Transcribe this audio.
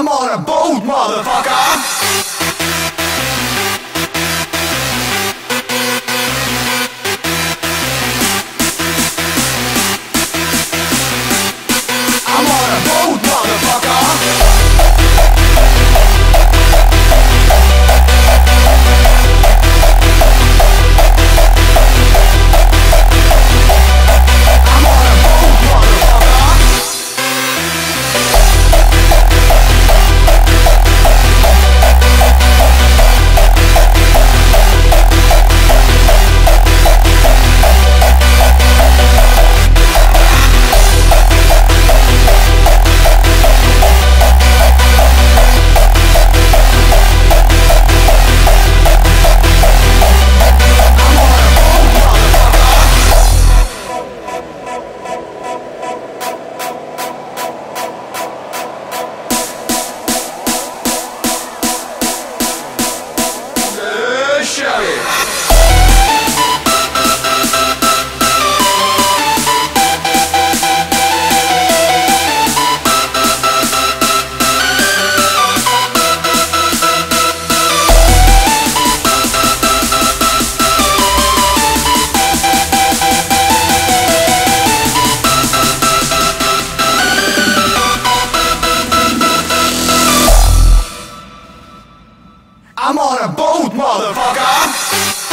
I'm on a boat, motherfucker! Cherry. I'm on a boat, motherfucker!